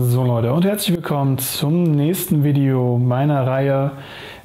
So Leute und herzlich willkommen zum nächsten Video meiner Reihe.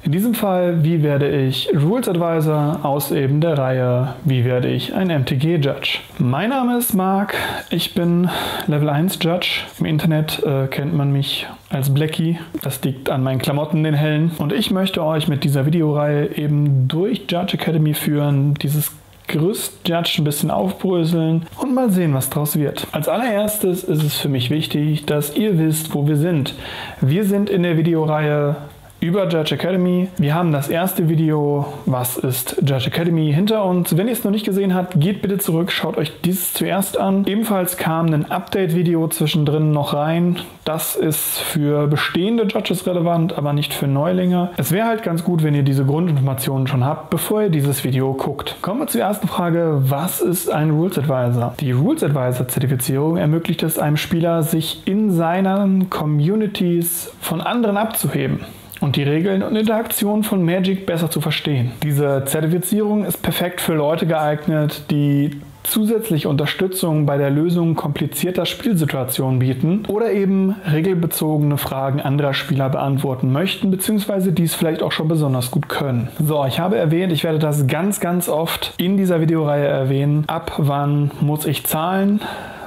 In diesem Fall, wie werde ich Rules Advisor aus eben der Reihe, wie werde ich ein MTG Judge. Mein Name ist Marc, ich bin Level 1 Judge. Im Internet äh, kennt man mich als Blackie. Das liegt an meinen Klamotten, den hellen. Und ich möchte euch mit dieser Videoreihe eben durch Judge Academy führen, dieses Gerüst Judge ein bisschen aufbröseln und mal sehen, was draus wird. Als allererstes ist es für mich wichtig, dass ihr wisst, wo wir sind. Wir sind in der Videoreihe über Judge Academy. Wir haben das erste Video, was ist Judge Academy, hinter uns. Wenn ihr es noch nicht gesehen habt, geht bitte zurück, schaut euch dieses zuerst an. Ebenfalls kam ein Update-Video zwischendrin noch rein. Das ist für bestehende Judges relevant, aber nicht für Neulinge. Es wäre halt ganz gut, wenn ihr diese Grundinformationen schon habt, bevor ihr dieses Video guckt. Kommen wir zur ersten Frage, was ist ein Rules Advisor? Die Rules Advisor Zertifizierung ermöglicht es einem Spieler, sich in seinen Communities von anderen abzuheben und die Regeln und Interaktionen von Magic besser zu verstehen. Diese Zertifizierung ist perfekt für Leute geeignet, die zusätzliche Unterstützung bei der Lösung komplizierter Spielsituationen bieten oder eben regelbezogene Fragen anderer Spieler beantworten möchten, beziehungsweise dies vielleicht auch schon besonders gut können. So, ich habe erwähnt, ich werde das ganz, ganz oft in dieser Videoreihe erwähnen. Ab wann muss ich zahlen?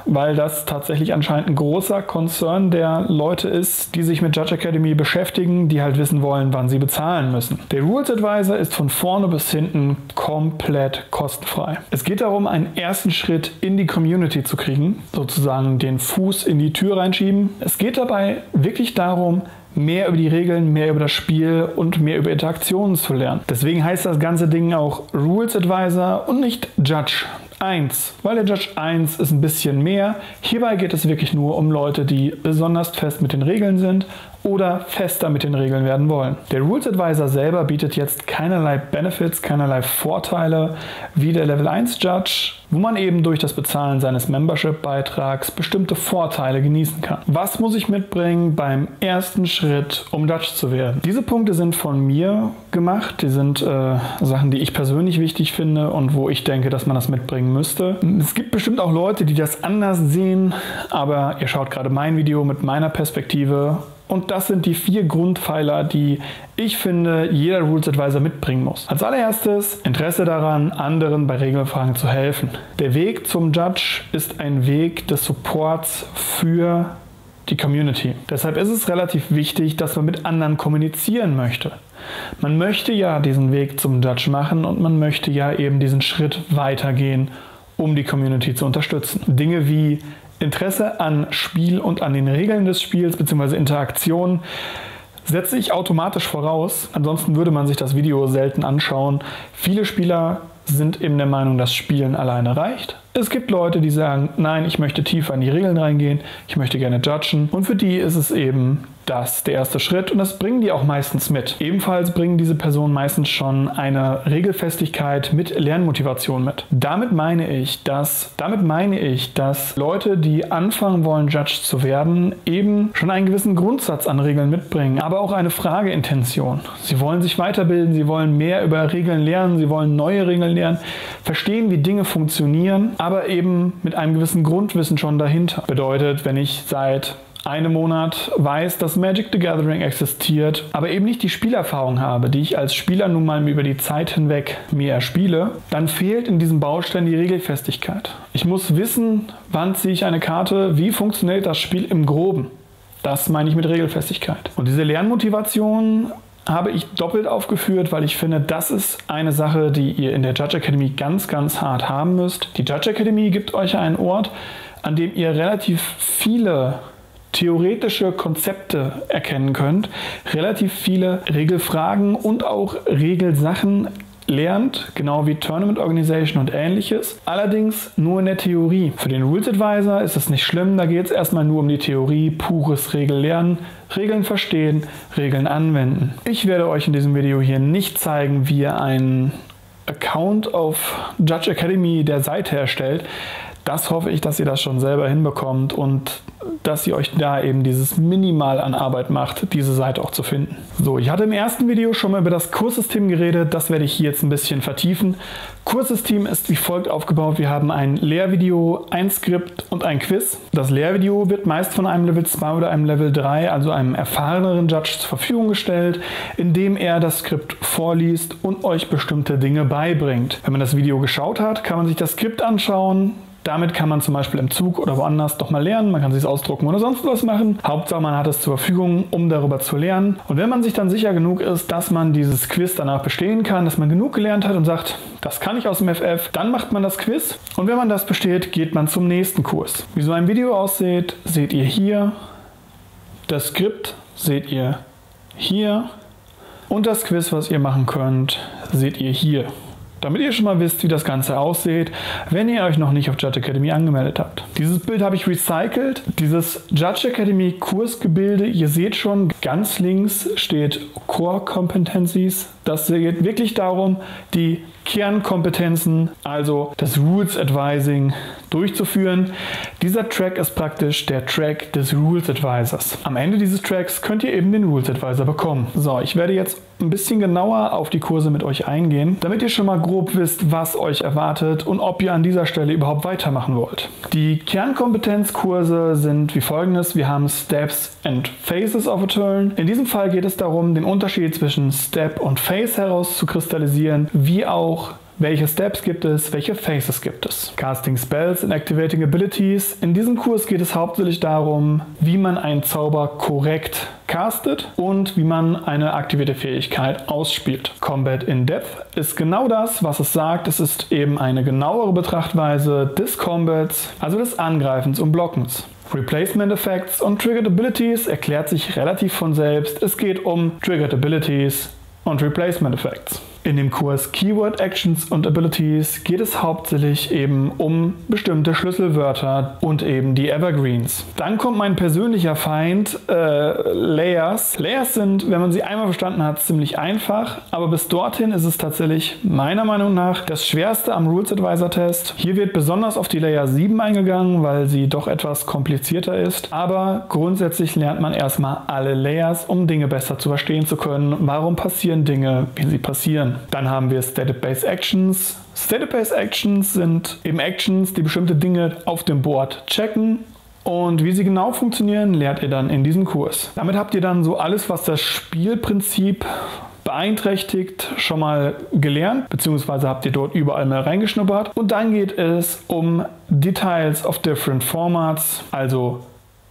Weil das tatsächlich anscheinend ein großer Konzern der Leute ist, die sich mit Judge Academy beschäftigen, die halt wissen wollen, wann sie bezahlen müssen. Der Rules Advisor ist von vorne bis hinten komplett kostenfrei. Es geht darum, einen ersten Schritt in die Community zu kriegen, sozusagen den Fuß in die Tür reinschieben. Es geht dabei wirklich darum, mehr über die Regeln, mehr über das Spiel und mehr über Interaktionen zu lernen. Deswegen heißt das ganze Ding auch Rules Advisor und nicht Judge. 1, weil der Judge 1 ist ein bisschen mehr. Hierbei geht es wirklich nur um Leute, die besonders fest mit den Regeln sind oder fester mit den Regeln werden wollen. Der Rules Advisor selber bietet jetzt keinerlei Benefits, keinerlei Vorteile wie der Level 1 Judge, wo man eben durch das Bezahlen seines Membership-Beitrags bestimmte Vorteile genießen kann. Was muss ich mitbringen beim ersten Schritt, um Judge zu werden? Diese Punkte sind von mir gemacht, die sind äh, Sachen, die ich persönlich wichtig finde und wo ich denke, dass man das mitbringen müsste. Es gibt bestimmt auch Leute, die das anders sehen, aber ihr schaut gerade mein Video mit meiner Perspektive und das sind die vier Grundpfeiler, die ich finde, jeder Rules Advisor mitbringen muss. Als allererstes Interesse daran, anderen bei Regelfragen zu helfen. Der Weg zum Judge ist ein Weg des Supports für die Community. Deshalb ist es relativ wichtig, dass man mit anderen kommunizieren möchte. Man möchte ja diesen Weg zum Judge machen und man möchte ja eben diesen Schritt weitergehen, um die Community zu unterstützen. Dinge wie Interesse an Spiel und an den Regeln des Spiels bzw. Interaktion setze ich automatisch voraus. Ansonsten würde man sich das Video selten anschauen. Viele Spieler sind eben der Meinung, dass Spielen alleine reicht. Es gibt Leute, die sagen, nein, ich möchte tiefer in die Regeln reingehen, ich möchte gerne judgen. Und für die ist es eben das der erste Schritt und das bringen die auch meistens mit. Ebenfalls bringen diese Personen meistens schon eine Regelfestigkeit mit Lernmotivation mit. Damit meine ich, dass damit meine ich, dass Leute, die anfangen wollen, Judge zu werden, eben schon einen gewissen Grundsatz an Regeln mitbringen, aber auch eine Frageintention. Sie wollen sich weiterbilden, sie wollen mehr über Regeln lernen, sie wollen neue Regeln lernen, verstehen, wie Dinge funktionieren, aber eben mit einem gewissen Grundwissen schon dahinter. Bedeutet, wenn ich seit einem Monat weiß, dass Magic the Gathering existiert, aber eben nicht die Spielerfahrung habe, die ich als Spieler nun mal über die Zeit hinweg mir erspiele, dann fehlt in diesem Baustein die Regelfestigkeit. Ich muss wissen, wann ziehe ich eine Karte, wie funktioniert das Spiel im Groben. Das meine ich mit Regelfestigkeit. Und diese Lernmotivation habe ich doppelt aufgeführt, weil ich finde, das ist eine Sache, die ihr in der Judge Academy ganz, ganz hart haben müsst. Die Judge Academy gibt euch einen Ort, an dem ihr relativ viele theoretische Konzepte erkennen könnt, relativ viele Regelfragen und auch Regelsachen lernt, genau wie Tournament Organization und ähnliches. Allerdings nur in der Theorie. Für den Rules Advisor ist es nicht schlimm, da geht es erstmal nur um die Theorie, pures Regellernen, Regeln verstehen, Regeln anwenden. Ich werde euch in diesem Video hier nicht zeigen, wie ihr einen Account auf Judge Academy der Seite erstellt. Das hoffe ich, dass ihr das schon selber hinbekommt und dass ihr euch da eben dieses Minimal an Arbeit macht, diese Seite auch zu finden. So, ich hatte im ersten Video schon mal über das Kurssystem geredet, das werde ich hier jetzt ein bisschen vertiefen. Kurssystem ist wie folgt aufgebaut. Wir haben ein Lehrvideo, ein Skript und ein Quiz. Das Lehrvideo wird meist von einem Level 2 oder einem Level 3, also einem erfahreneren Judge zur Verfügung gestellt, indem er das Skript vorliest und euch bestimmte Dinge beibringt. Wenn man das Video geschaut hat, kann man sich das Skript anschauen, damit kann man zum Beispiel im Zug oder woanders doch mal lernen. Man kann sich ausdrucken oder sonst was machen. Hauptsache man hat es zur Verfügung, um darüber zu lernen. Und wenn man sich dann sicher genug ist, dass man dieses Quiz danach bestehen kann, dass man genug gelernt hat und sagt, das kann ich aus dem FF, dann macht man das Quiz. Und wenn man das besteht, geht man zum nächsten Kurs. Wie so ein Video aussieht, seht ihr hier. Das Skript seht ihr hier. Und das Quiz, was ihr machen könnt, seht ihr hier damit ihr schon mal wisst, wie das Ganze aussieht, wenn ihr euch noch nicht auf Judge Academy angemeldet habt. Dieses Bild habe ich recycelt. Dieses Judge Academy Kursgebilde, ihr seht schon, ganz links steht Core Competencies. Das geht wirklich darum, die Kernkompetenzen, also das Rules Advising, durchzuführen. Dieser Track ist praktisch der Track des Rules Advisors. Am Ende dieses Tracks könnt ihr eben den Rules Advisor bekommen. So, ich werde jetzt ein bisschen genauer auf die Kurse mit euch eingehen, damit ihr schon mal grob wisst, was euch erwartet und ob ihr an dieser Stelle überhaupt weitermachen wollt. Die Kernkompetenzkurse sind wie folgendes. Wir haben Steps and Phases of a Turn. In diesem Fall geht es darum, den Unterschied zwischen Step und Phase herauszukristallisieren, wie auch welche Steps gibt es? Welche Phases gibt es? Casting Spells and Activating Abilities. In diesem Kurs geht es hauptsächlich darum, wie man einen Zauber korrekt castet und wie man eine aktivierte Fähigkeit ausspielt. Combat in Depth ist genau das, was es sagt. Es ist eben eine genauere Betrachtweise des Combats, also des Angreifens und Blockens. Replacement Effects und Triggered Abilities erklärt sich relativ von selbst. Es geht um Triggered Abilities und Replacement Effects. In dem Kurs Keyword Actions und Abilities geht es hauptsächlich eben um bestimmte Schlüsselwörter und eben die Evergreens. Dann kommt mein persönlicher Feind, äh, Layers. Layers sind, wenn man sie einmal verstanden hat, ziemlich einfach, aber bis dorthin ist es tatsächlich meiner Meinung nach das schwerste am Rules Advisor Test. Hier wird besonders auf die Layer 7 eingegangen, weil sie doch etwas komplizierter ist, aber grundsätzlich lernt man erstmal alle Layers, um Dinge besser zu verstehen zu können. Warum passieren Dinge, wie sie passieren? Dann haben wir Static-Based Actions. Static-Based Actions sind eben Actions, die bestimmte Dinge auf dem Board checken und wie sie genau funktionieren, lernt ihr dann in diesem Kurs. Damit habt ihr dann so alles, was das Spielprinzip beeinträchtigt, schon mal gelernt, beziehungsweise habt ihr dort überall mal reingeschnuppert. Und dann geht es um Details of different formats, also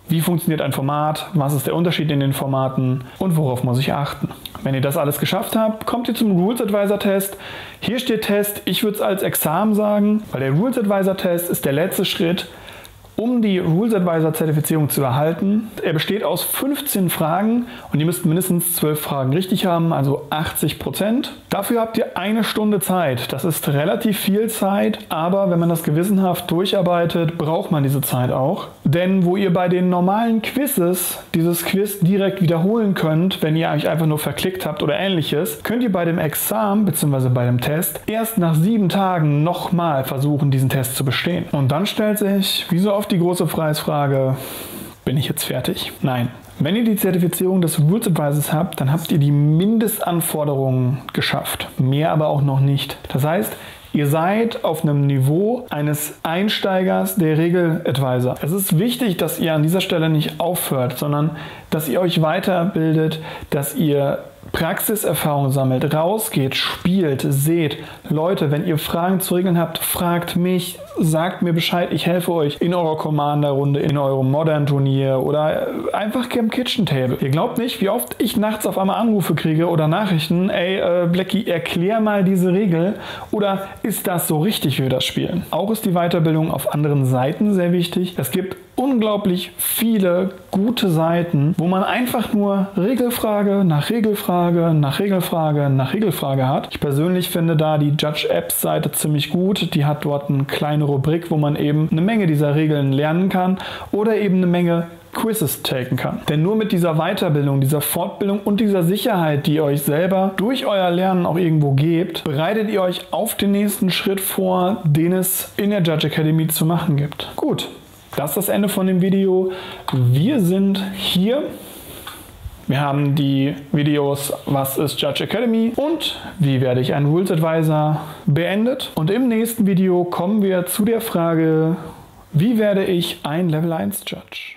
wie funktioniert ein Format, was ist der Unterschied in den Formaten und worauf muss ich achten. Wenn ihr das alles geschafft habt, kommt ihr zum Rules Advisor Test. Hier steht Test, ich würde es als Examen sagen, weil der Rules Advisor Test ist der letzte Schritt, um die Rules Advisor Zertifizierung zu erhalten. Er besteht aus 15 Fragen und ihr müsst mindestens 12 Fragen richtig haben, also 80 Prozent. Dafür habt ihr eine Stunde Zeit. Das ist relativ viel Zeit, aber wenn man das gewissenhaft durcharbeitet, braucht man diese Zeit auch. Denn wo ihr bei den normalen Quizzes dieses Quiz direkt wiederholen könnt, wenn ihr euch einfach nur verklickt habt oder ähnliches, könnt ihr bei dem Examen bzw. bei dem Test erst nach sieben Tagen nochmal versuchen, diesen Test zu bestehen. Und dann stellt sich, wie so oft die große Preisfrage, bin ich jetzt fertig? Nein. Wenn ihr die Zertifizierung des Rules Advisors habt, dann habt ihr die Mindestanforderungen geschafft. Mehr aber auch noch nicht. Das heißt, Ihr seid auf einem Niveau eines Einsteigers der Regel-Advisor. Es ist wichtig, dass ihr an dieser Stelle nicht aufhört, sondern dass ihr euch weiterbildet, dass ihr Praxiserfahrung sammelt, rausgeht, spielt, seht. Leute, wenn ihr Fragen zu Regeln habt, fragt mich, sagt mir Bescheid, ich helfe euch in eurer Commander-Runde, in eurem Modern-Turnier oder einfach Camp Kitchen Table. Ihr glaubt nicht, wie oft ich nachts auf einmal Anrufe kriege oder Nachrichten, ey, äh, Blackie, erklär mal diese Regel oder ist das so richtig, wie wir das spielen? Auch ist die Weiterbildung auf anderen Seiten sehr wichtig. Es gibt unglaublich viele gute Seiten, wo man einfach nur Regelfrage nach Regelfrage nach Regelfrage nach Regelfrage hat. Ich persönlich finde da die Judge Apps Seite ziemlich gut. Die hat dort eine kleine Rubrik, wo man eben eine Menge dieser Regeln lernen kann oder eben eine Menge Quizzes taken kann. Denn nur mit dieser Weiterbildung, dieser Fortbildung und dieser Sicherheit, die ihr euch selber durch euer Lernen auch irgendwo gebt, bereitet ihr euch auf den nächsten Schritt vor, den es in der Judge Academy zu machen gibt. Gut, das ist das Ende von dem Video. Wir sind hier wir haben die Videos Was ist Judge Academy und Wie werde ich ein Rules Advisor beendet. Und im nächsten Video kommen wir zu der Frage, wie werde ich ein Level 1 Judge?